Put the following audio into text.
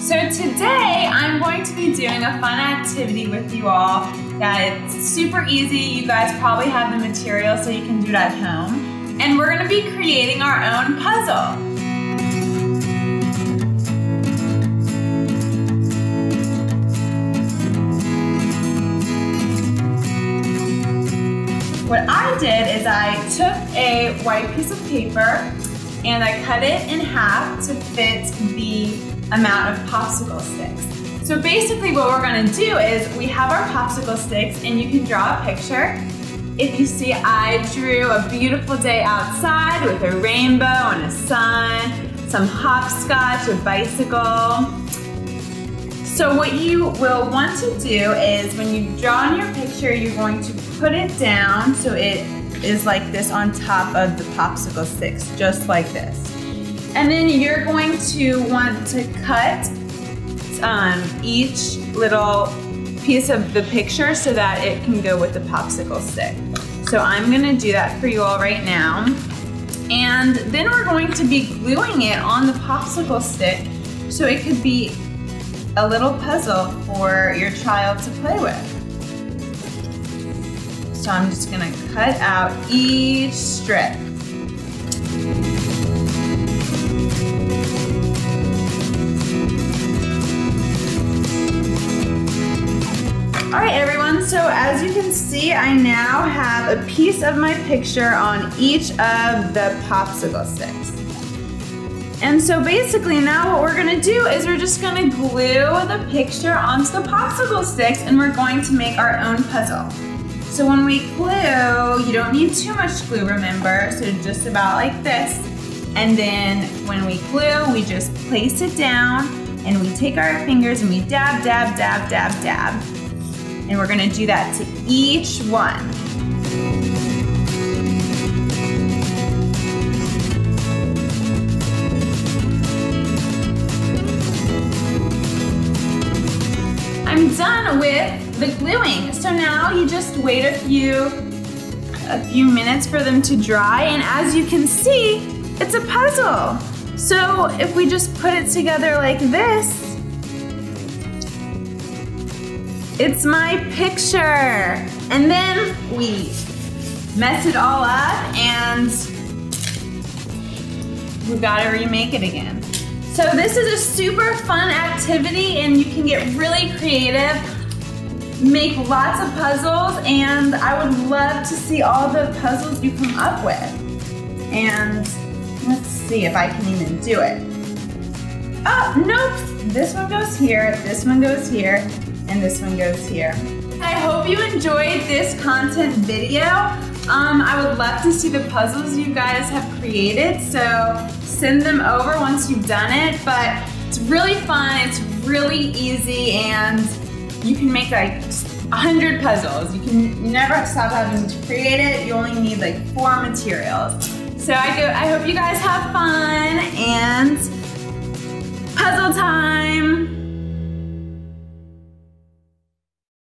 So today I'm going to be doing a fun activity with you all that it's super easy. You guys probably have the material so you can do it at home. And we're gonna be creating our own puzzle. What I did is I took a white piece of paper and I cut it in half to fit the amount of popsicle sticks. So basically what we're gonna do is we have our popsicle sticks and you can draw a picture. If you see, I drew a beautiful day outside with a rainbow and a sun, some hopscotch, a bicycle. So what you will want to do is when you draw on your picture, you're going to put it down so it is like this on top of the popsicle sticks, just like this. And then you're going to want to cut um, each little piece of the picture so that it can go with the popsicle stick. So I'm gonna do that for you all right now. And then we're going to be gluing it on the popsicle stick so it could be a little puzzle for your child to play with. So I'm just gonna cut out each strip. All right, everyone, so as you can see, I now have a piece of my picture on each of the popsicle sticks. And so basically now what we're gonna do is we're just gonna glue the picture onto the popsicle sticks and we're going to make our own puzzle. So when we glue, you don't need too much glue, remember? So just about like this. And then when we glue, we just place it down and we take our fingers and we dab, dab, dab, dab, dab. And we're gonna do that to each one. I'm done with the gluing. So now you just wait a few, a few minutes for them to dry. And as you can see, it's a puzzle. So if we just put it together like this, it's my picture. And then we mess it all up and we gotta remake it again. So this is a super fun activity and you can get really creative, make lots of puzzles, and I would love to see all the puzzles you come up with. And let's see if I can even do it. Oh, nope, this one goes here, this one goes here, and this one goes here. I hope you enjoyed this content video. Um, I would love to see the puzzles you guys have created, so send them over once you've done it, but it's really fun, it's really easy, and you can make like 100 puzzles. You can never stop having to create it. You only need like four materials. So I, go, I hope you guys have fun, and puzzle time!